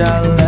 our love.